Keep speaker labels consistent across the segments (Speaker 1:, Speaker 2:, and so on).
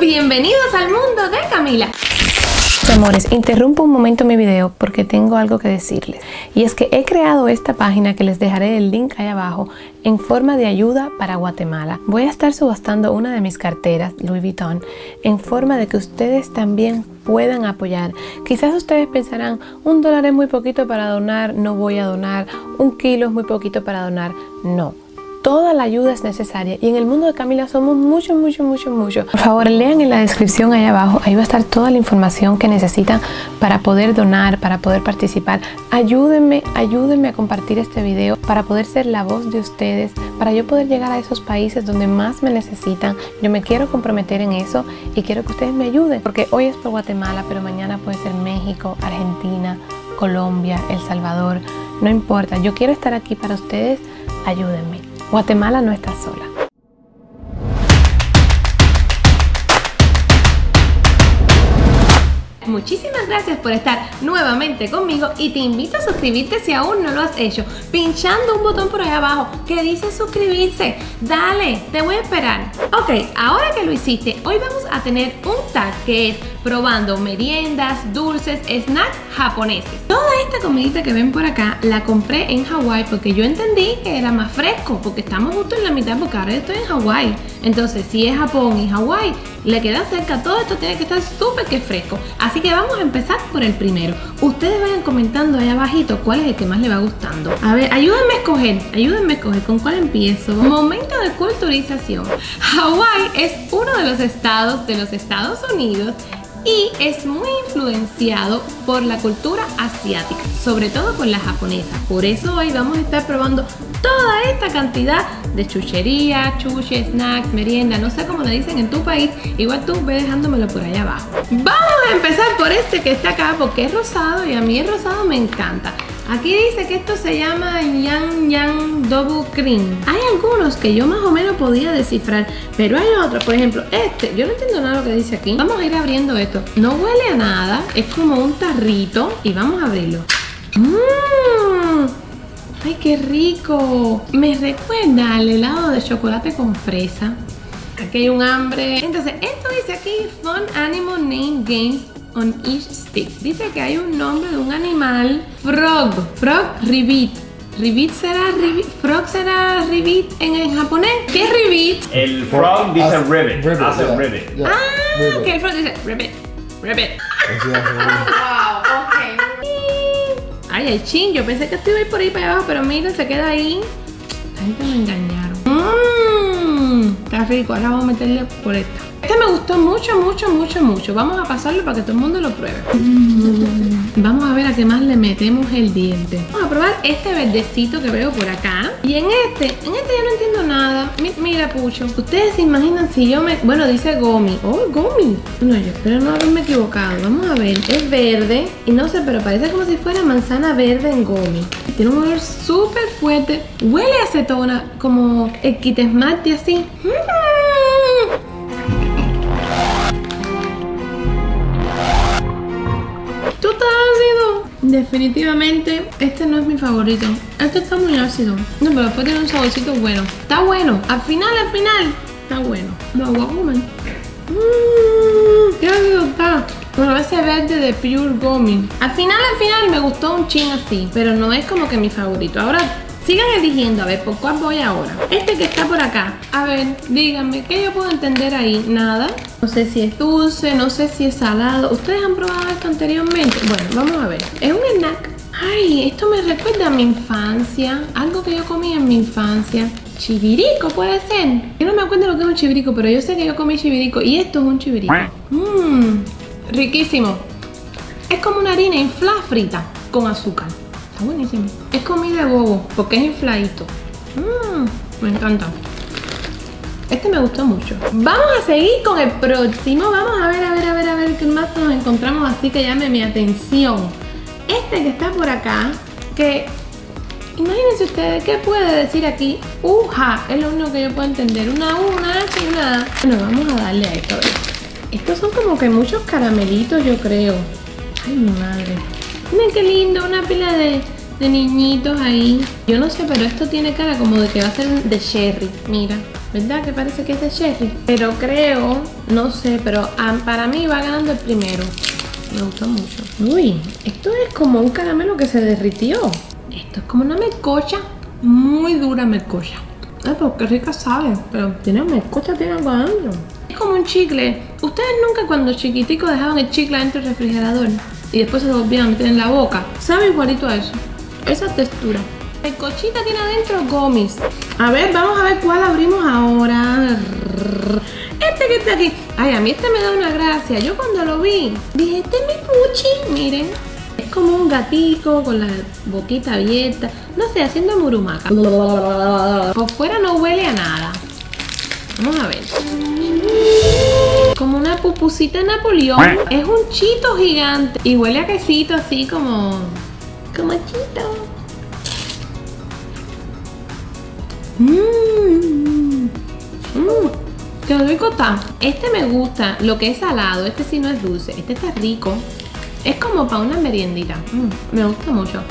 Speaker 1: bienvenidos al mundo de Camila.
Speaker 2: Amores, interrumpo un momento mi video porque tengo algo que decirles. Y es que he creado esta página que les dejaré el link ahí abajo en forma de ayuda para Guatemala. Voy a estar subastando una de mis carteras Louis Vuitton en forma de que ustedes también puedan apoyar. Quizás ustedes pensarán, un dólar es muy poquito para donar, no voy a donar, un kilo es muy poquito para donar. No Toda la ayuda es necesaria y en el mundo de Camila somos mucho, mucho, mucho, mucho. Por favor, lean en la descripción ahí abajo, ahí va a estar toda la información que necesitan para poder donar, para poder participar. Ayúdenme, ayúdenme a compartir este video para poder ser la voz de ustedes, para yo poder llegar a esos países donde más me necesitan. Yo me quiero comprometer en eso y quiero que ustedes me ayuden, porque hoy es por Guatemala, pero mañana puede ser México, Argentina, Colombia, El Salvador, no importa, yo quiero estar aquí para ustedes, ayúdenme. Guatemala no está sola.
Speaker 1: Muchísimas gracias por estar nuevamente conmigo y te invito a suscribirte si aún no lo has hecho, pinchando un botón por ahí abajo que dice suscribirse. Dale, te voy a esperar. Ok, ahora que lo hiciste, hoy vamos tener un tag que es probando meriendas, dulces, snacks japoneses. Toda esta comidita que ven por acá la compré en Hawái porque yo entendí que era más fresco porque estamos justo en la mitad porque ahora estoy en Hawái. Entonces si es Japón y Hawái, le queda cerca, todo esto tiene que estar súper que fresco. Así que vamos a empezar por el primero. Ustedes vayan comentando ahí abajito cuál es el que más les va gustando. A ver, ayúdenme a escoger, ayúdenme a escoger con cuál empiezo. Momento de culturización. Hawái es uno de los estados de los Estados Unidos y es muy influenciado por la cultura asiática, sobre todo por la japonesa. Por eso hoy vamos a estar probando toda esta cantidad de chuchería, chuche, snacks, merienda, no sé cómo le dicen en tu país, igual tú ve dejándomelo por allá abajo. Vamos a empezar por este que está acá porque es rosado y a mí el rosado me encanta. Aquí dice que esto se llama Yang Yang Double Cream. Hay algunos que yo más o menos podía descifrar, pero hay otros, por ejemplo, este, yo no entiendo nada lo que dice aquí. Vamos a ir abriendo esto. No huele a nada, es como un tarrito y vamos a abrirlo. Mmm, ¡Ay, qué rico! Me recuerda al helado de chocolate con fresa. Aquí hay un hambre. Entonces, esto dice aquí Fun Animal Name Games on each stick. Dice que hay un nombre de un animal. Frog. Frog ribbit. Ribbit será ribbit. Frog será ribbit en, japonés. ¿Qué es ribbit?
Speaker 3: El frog dice ribbit. ribbit hace
Speaker 1: ribbit. ah, que el frog dice ribbit. Ribbit. wow, ok. Ay, el chin, yo pensé que esto iba a ir por ahí para abajo, pero mira, se queda ahí. La gente me engañaron. Mmm, está rico. Ahora vamos a meterle por esto. Este me gustó mucho, mucho, mucho, mucho. Vamos a pasarlo para que todo el mundo lo pruebe. Mm. Vamos a ver a qué más le metemos el diente. Vamos a probar este verdecito que veo por acá. Y en este, en este yo no entiendo nada. mira, Pucho. Ustedes se imaginan si yo me... Bueno, dice gomi. Oh, gomi. No, yo espero no haberme equivocado. Vamos a ver. Es verde. Y no sé, pero parece como si fuera manzana verde en gomi. Tiene un olor súper fuerte. Huele a acetona, como el kit así. Mm. Definitivamente este no es mi favorito. Este está muy ácido. No, pero después tiene un saborcito bueno. Está bueno. Al final, al final, está bueno. Lo voy a comer. Mmm, qué ácido está. Bueno, ese verde de Pure Gummy. Al final, al final me gustó un chin así, pero no es como que mi favorito. Ahora Sigan eligiendo, a ver, ¿por cuál voy ahora? Este que está por acá. A ver, díganme, ¿qué yo puedo entender ahí? Nada. No sé si es dulce, no sé si es salado. ¿Ustedes han probado esto anteriormente? Bueno, vamos a ver. Es un snack. Ay, esto me recuerda a mi infancia. Algo que yo comí en mi infancia. Chivirico puede ser. Yo no me acuerdo lo que es un chivirico, pero yo sé que yo comí chivirico. Y esto es un chivirico. Mmm, riquísimo. Es como una harina inflada frita con azúcar. Está buenísimo. Es comida de bobo porque es infladito. Mmm, me encanta. Este me gustó mucho. Vamos a seguir con el próximo. Vamos a ver, a ver, a ver, a ver qué más nos encontramos así que llame mi atención. Este que está por acá, que imagínense ustedes, ¿qué puede decir aquí? Uja, es lo único que yo puedo entender. Una U, una H y una A. Bueno, vamos a darle a esto. Estos son como que muchos caramelitos, yo creo. Ay, mi madre. Miren qué lindo, una pila de, niñitos ahí. Yo no sé, pero esto tiene cara como de que va a ser de cherry. Mira, ¿verdad que parece que es de cherry? Pero creo No sé, pero para mí va ganando el primero. Me gusta mucho. Uy, esto es como un caramelo que se derritió. Esto es como una melcocha. Muy dura melcocha. Ay, pero qué rica sabe. Pero tiene melcocha, tiene algo adentro. Es como un chicle. Ustedes nunca cuando chiquitico dejaban el chicle dentro del refrigerador y después se lo volvían a meter en la boca. Sabe igualito a eso. Esa textura. El cochita tiene adentro gomis. A ver, vamos a ver cuál abrimos ahora. Este que está aquí. Ay, a mí este me da una gracia. Yo cuando lo vi, dije, este es mi puchi. Miren. Es como un gatito con la boquita abierta. No sé, haciendo murumaca. Por fuera no huele a nada. Vamos a ver. Como una pupusita de Napoleón. Es un chito gigante. Y huele a quesito así como... Como chito. Mmm. Mmm. Qué rico está. Este me gusta. Lo que es salado. Este sí no es dulce. Este está rico. Es como para una meriendita. Mm, me gusta mucho.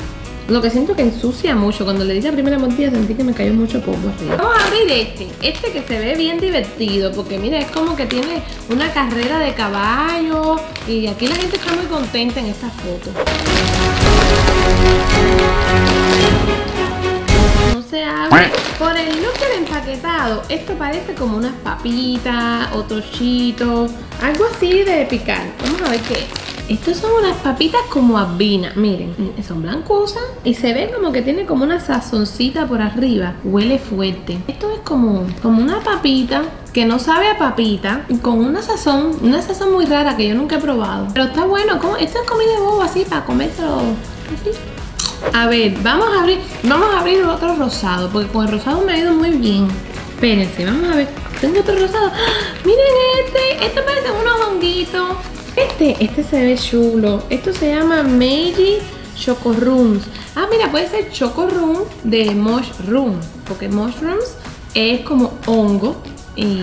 Speaker 1: Lo que siento que ensucia mucho. Cuando le di la primera mordida sentí que me cayó mucho polvo arriba. Vamos a abrir este. Este que se ve bien divertido. Porque mira, es como que tiene una carrera de caballo. Y aquí la gente está muy contenta en esta foto. No se abre. Por el look del empaquetado, esto parece como unas papitas o tochitos. Algo así de picar. Vamos a ver qué es. Estos son unas papitas como avina, miren, son blancosas y se ve como que tiene como una sazoncita por arriba, huele fuerte. Esto es como, como una papita que no sabe a papita con una sazón, una sazón muy rara que yo nunca he probado. Pero está bueno, como, esto es comida de bobo así para comérselo así. A ver, vamos a abrir, vamos a abrir otro rosado, porque con el rosado me ha ido muy bien. Espérense, vamos a ver. Tengo otro rosado. ¡Ah! Miren este, este parece unos honguitos. Este, este se ve chulo. Esto se llama Meiji Chocorooms. Ah, mira, puede ser Chocorroom de Mushroom. Porque Mushrooms es como hongo. Y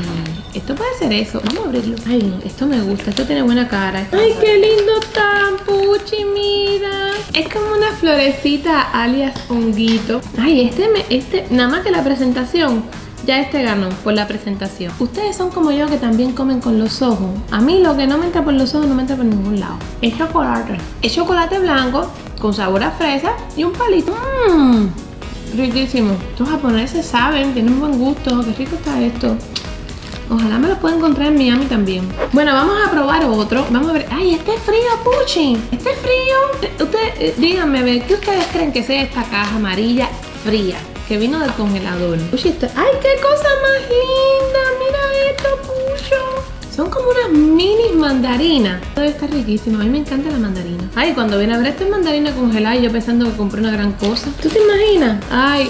Speaker 1: esto puede ser eso. Vamos a abrirlo. Ay, esto me gusta. Esto tiene buena cara. Ay, qué lindo tan, Puchi, mira. Es como una florecita alias honguito. Ay, este, me, este, nada más que la presentación ya este ganó por la presentación. Ustedes son como yo que también comen con los ojos. A mí lo que no me entra por los ojos no me entra por ningún lado. Es chocolate. Es chocolate blanco con sabor a fresa y un palito. Mmm, riquísimo. Estos japoneses saben, tienen buen gusto. Qué rico está esto. Ojalá me lo pueda encontrar en Miami también. Bueno, vamos a probar otro. Vamos a ver. ¡Ay, este es frío, Puchi! ¡Este es frío! Ustedes, eh, díganme, ¿qué ustedes creen que sea esta caja amarilla fría? Que vino del congelador. Uy, ¡Ay, qué cosa más linda! Mira esto, Pucho. Son como unas mini mandarinas. Esto está riquísimo. A mí me encanta la mandarina. Ay, cuando viene a ver esto es mandarina congelada y yo pensando que compré una gran cosa. ¿Tú te imaginas? Ay,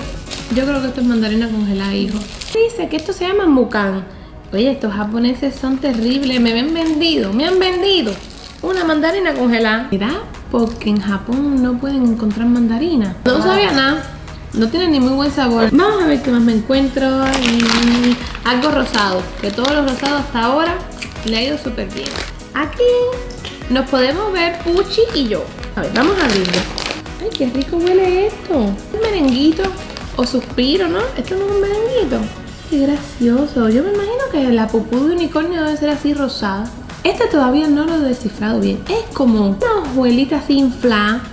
Speaker 1: yo creo que esto es mandarina congelada, hijo. Dice que esto se llama mukan. Oye, estos japoneses son terribles. Me han vendido, me han vendido una mandarina congelada. ¿Será porque en Japón no pueden encontrar mandarina? No sabía nada. No tiene ni muy buen sabor. Vamos a ver qué más me encuentro. Algo rosado. Que todos los rosados hasta ahora le ha ido súper bien. Aquí nos podemos ver Puchi y yo. A ver, vamos a abrirlo. Ay, qué rico huele esto. Un merenguito o suspiro, ¿no? Esto no es un merenguito. Qué gracioso. Yo me imagino que la pupú de unicornio debe ser así rosada. Este todavía no lo he descifrado bien. Es como una hojuelita así inflada,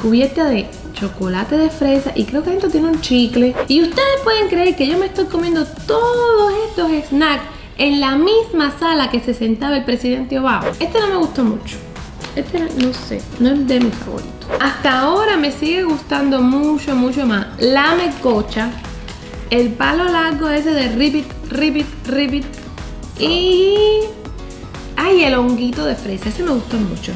Speaker 1: cubierta de chocolate de fresa y creo que dentro tiene un chicle. Y ustedes pueden creer que yo me estoy comiendo todos estos snacks en la misma sala que se sentaba el presidente Obama. Este no me gustó mucho. Este no sé, no es de mis favoritos. Hasta ahora me sigue gustando mucho, mucho más la mecocha, el palo largo ese de Ribbit, Ribbit, Ribbit y... Ay, el honguito de fresa, ese me gustó mucho.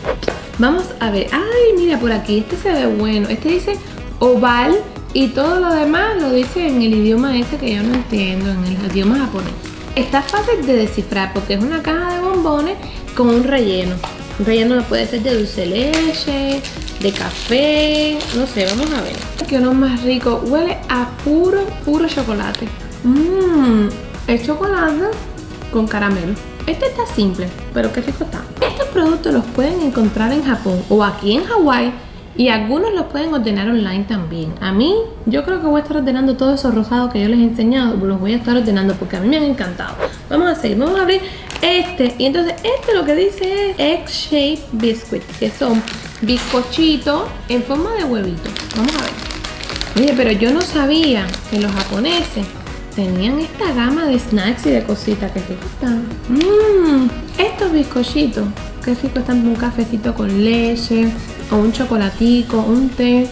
Speaker 1: Vamos a ver. Ay, mira por aquí. Este se ve bueno. Este dice oval y todo lo demás lo dice en el idioma ese que yo no entiendo, en el idioma japonés. Está fácil de descifrar porque es una caja de bombones con un relleno. Un relleno puede ser de dulce leche, de café, no sé, vamos a ver. Que uno más rico, huele a puro, puro chocolate. Mmm, el chocolate con caramelo. Este está simple, pero qué rico está. Estos productos los pueden encontrar en Japón o aquí en Hawái y algunos los pueden ordenar online también. A mí, yo creo que voy a estar ordenando todos esos rosados que yo les he enseñado. Los voy a estar ordenando porque a mí me han encantado. Vamos a seguir. Vamos a abrir este. Y entonces este lo que dice es Egg Shape Biscuit, que son bizcochitos en forma de huevito. Vamos a ver. Oye, pero yo no sabía que los japoneses tenían esta gama de snacks y de cositas que rico están. Mmm, estos bizcochitos, qué rico están un cafecito con leche o un chocolatico, un té.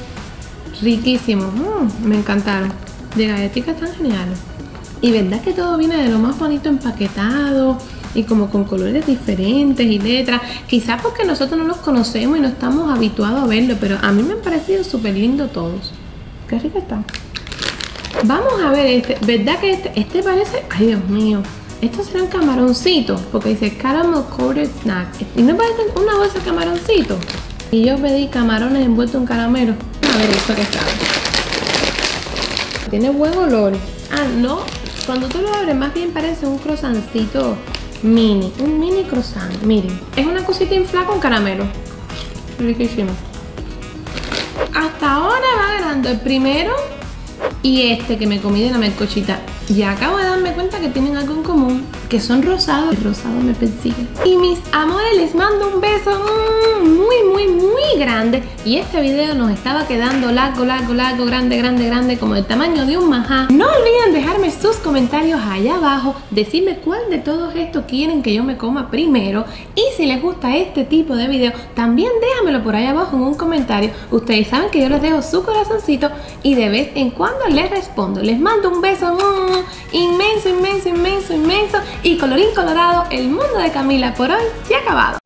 Speaker 1: Riquísimo, mm, me encantaron. De galletitas están geniales. Y verdad que todo viene de lo más bonito empaquetado y como con colores diferentes y letras. Quizás porque nosotros no los conocemos y no estamos habituados a verlo, pero a mí me han parecido súper lindos todos. Qué rico está. Vamos a ver este. ¿Verdad que este, este parece? Ay, Dios mío. Estos serán camaroncitos, porque dice caramel coated snack. ¿Y no parecen una bolsa de camaroncitos? Y yo pedí camarones envueltos en caramelo. A ver esto que está. Tiene buen olor. Ah, no. Cuando tú lo abres, más bien parece un croissancito mini. Un mini croissant. Miren. Es una cosita inflada con caramelo. Riquísimo. Hasta ahora va ganando el primero y este que me comí de la mercochita. Y acabo de darme cuenta que tienen algo en común, que son rosados. El rosado me persigue. Y mis amores, les mando un beso mm, muy, muy, muy grande. Y este video nos estaba quedando largo, largo, largo, grande, grande, grande, como el tamaño de un majá. No olviden dejarme sus comentarios allá abajo, decirme cuál de todos estos quieren que yo me coma primero. Y si les gusta este tipo de video, también déjamelo por ahí abajo en un comentario. Ustedes saben que yo les dejo su corazoncito y de vez en cuando les respondo. Les mando un beso. Mm, inmenso, inmenso, inmenso, inmenso y colorín colorado, el mundo de Camila por hoy se ha acabado.